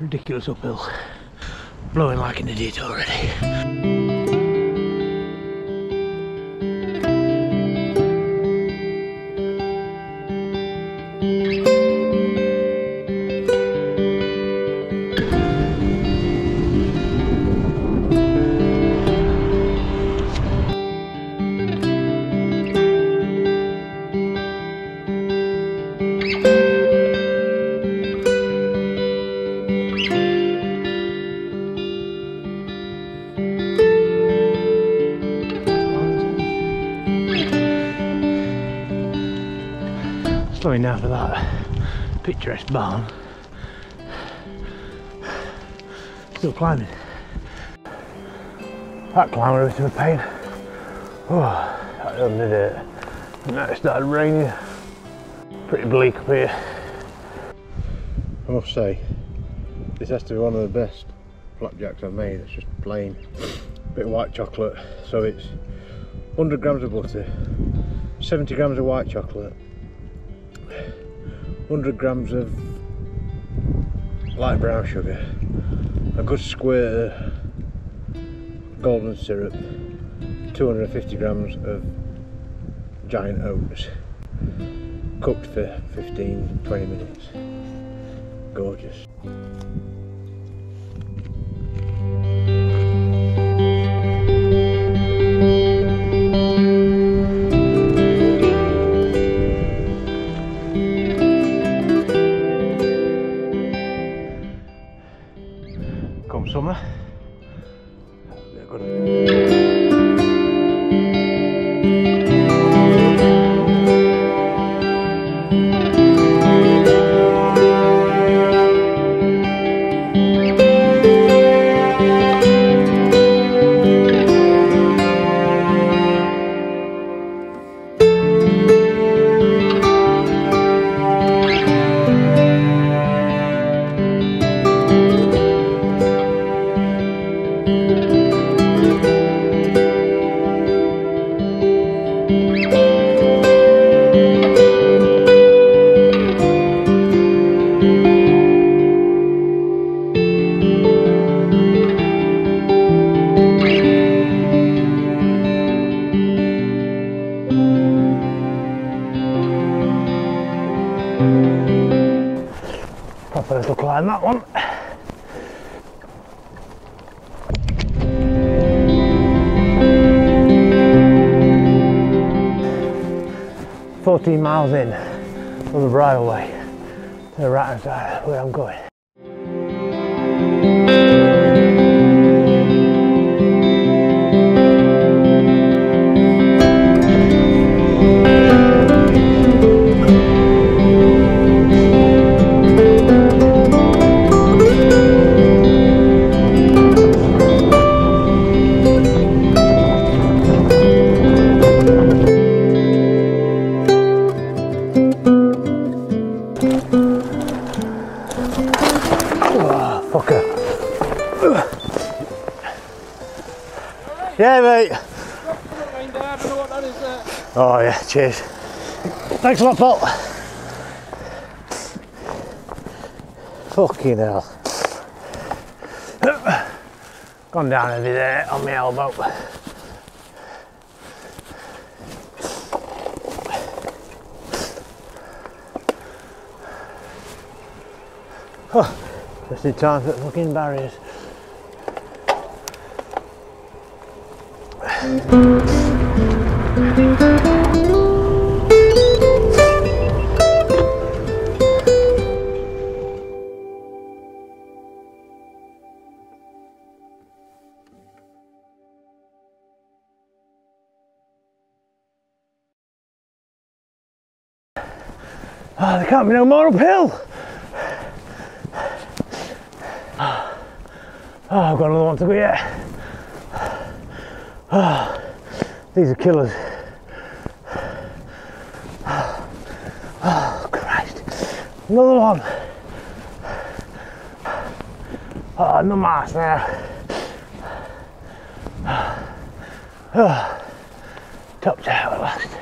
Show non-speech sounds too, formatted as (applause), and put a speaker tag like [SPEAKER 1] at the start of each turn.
[SPEAKER 1] Ridiculous uphill. Blowing like an idiot already. Slowing down for that picturesque barn. Still climbing. That climb was a bit of a pain. Oh, that done did it. Then it started raining. Pretty bleak up here.
[SPEAKER 2] I must say, this has to be one of the best flapjacks I've made. It's just plain, (sniffs) bit of white chocolate. So it's 100 grams of butter, 70 grams of white chocolate, 100 grams of light brown sugar, a good square golden syrup, 250 grams of giant oats, cooked for 15-20 minutes. Gorgeous.
[SPEAKER 1] 怎么？Proper little climb that one. Fourteen miles in from the bridleway to the right side where I'm going. Yeah, mate. Oh, yeah, cheers. Thanks a lot, Paul. Fucking hell. Gone down over there on my elbow. Oh, just in time for the fucking barriers. Oh, there can't be no more uphill. Oh, I've got another one to go yet. Oh, (sighs) these are killers. (sighs) Oh, Christ. Another one. Oh, no mask now. Oh, topped out at last.